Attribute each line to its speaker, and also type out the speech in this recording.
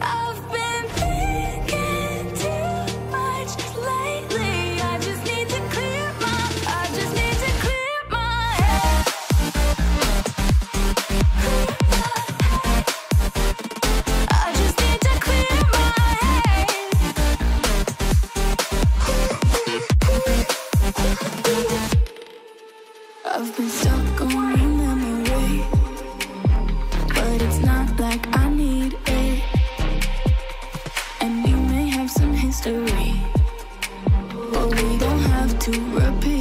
Speaker 1: I've been thinking too much lately. I just need to clear my I just need to clear my I just need to clear my I've been stuck going on memory, it's not like I need it. And we may have some history, but we don't have to repeat.